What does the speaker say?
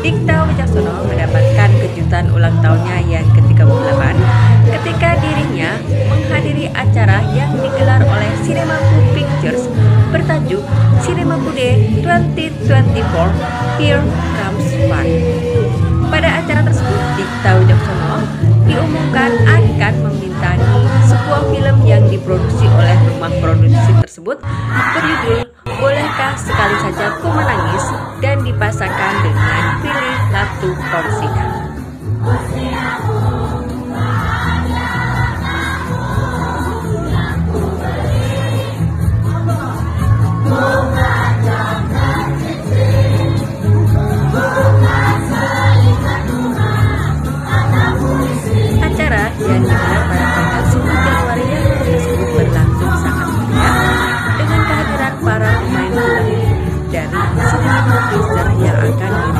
Dikta Wicaksono mendapatkan kejutan ulang tahunnya yang ke-38 ketika dirinya menghadiri acara yang digelar oleh Cinemaku Pictures bertajuk Cinemaku Day 2024 Here Comes Fun. Pada acara tersebut, Dikta Wicaksono diumumkan akan memintai sebuah film yang diproduksi oleh rumah produksi tersebut berjudul Bolehkah Sekali Saja Ku Menangis dan dipasangkan dengan Latu Korsika. Acara yang digelar pada tanggal 10 Januari yang lalu tersebut berlangsung sangat meriah dengan kehadiran para pemain dari yang akan